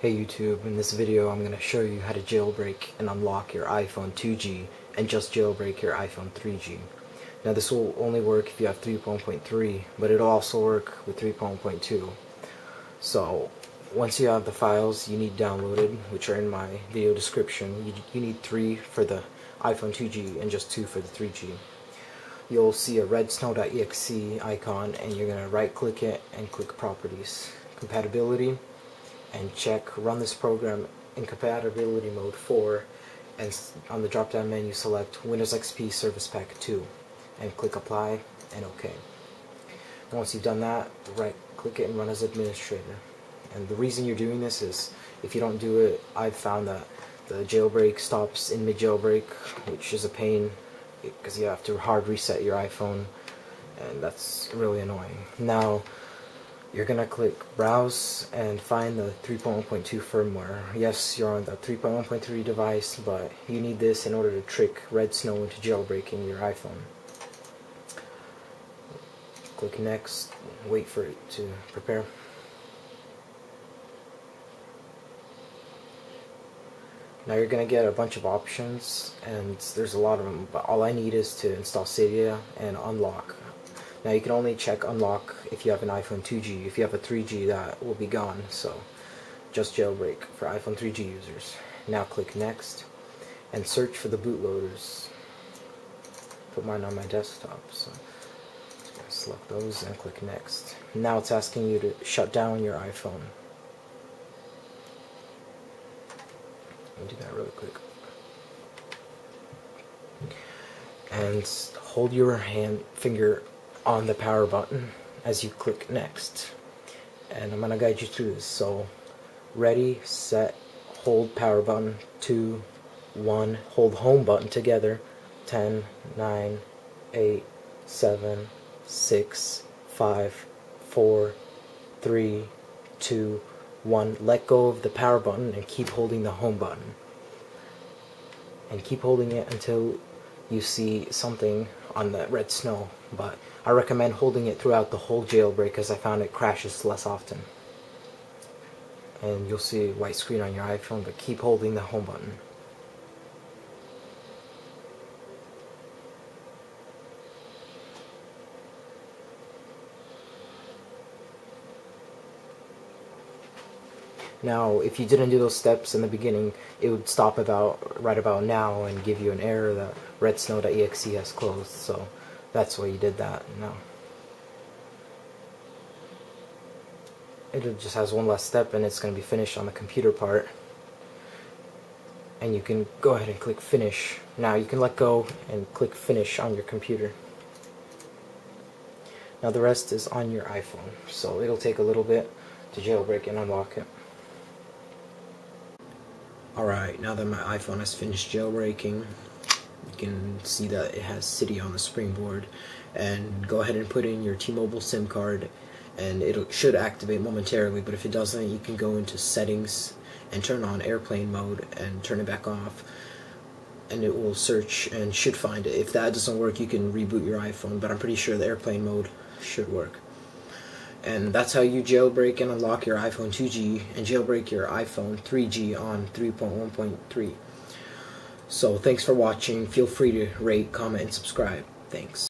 Hey YouTube, in this video I'm going to show you how to jailbreak and unlock your iPhone 2G and just jailbreak your iPhone 3G. Now this will only work if you have 3.1.3, but it'll also work with 3.1.2. So once you have the files you need downloaded, which are in my video description, you, you need 3 for the iPhone 2G and just 2 for the 3G. You'll see a redsnow.exe icon and you're going to right click it and click properties. Compatibility and check run this program in compatibility mode 4 and on the drop down menu select Windows XP Service Pack 2 and click apply and OK. Once you've done that, right click it and run as administrator. And the reason you're doing this is if you don't do it, I've found that the jailbreak stops in mid jailbreak, which is a pain because you have to hard reset your iPhone and that's really annoying. Now you're gonna click browse and find the 3.1.2 firmware. Yes you're on the 3.1.3 device but you need this in order to trick Redsn0w into jailbreaking your iPhone. Click next wait for it to prepare. Now you're gonna get a bunch of options and there's a lot of them but all I need is to install Cydia and unlock now you can only check unlock if you have an iPhone 2G. If you have a 3G that will be gone. So just jailbreak for iPhone 3G users. Now click next and search for the bootloaders. Put mine on my desktop. So select those and click next. Now it's asking you to shut down your iPhone. Let me do that really quick. And hold your hand finger on the power button as you click next. And I'm gonna guide you through this. So ready set hold power button 2 1 hold home button together 10 9 8 7 6 5 4 3 2 1 let go of the power button and keep holding the home button. And keep holding it until you see something on the Redsn0w, but I recommend holding it throughout the whole jailbreak because I found it crashes less often. And you'll see a white screen on your iPhone, but keep holding the home button. Now, if you didn't do those steps in the beginning, it would stop about right about now and give you an error that redsn0w.exe has closed. So that's why you did that. Now, it just has one last step and it's going to be finished on the computer part. And you can go ahead and click finish. Now you can let go and click finish on your computer. Now the rest is on your iPhone, so it'll take a little bit to jailbreak and unlock it. Alright, now that my iPhone has finished jailbreaking, you can see that it has Cydia on the springboard. And go ahead and put in your T-Mobile SIM card and it should activate momentarily, but if it doesn't, you can go into settings and turn on airplane mode and turn it back off and it will search and should find it. If that doesn't work, you can reboot your iPhone, but I'm pretty sure the airplane mode should work. And that's how you jailbreak and unlock your iPhone 2G and jailbreak your iPhone 3G on 3.1.3. So thanks for watching. Feel free to rate, comment, and subscribe. Thanks.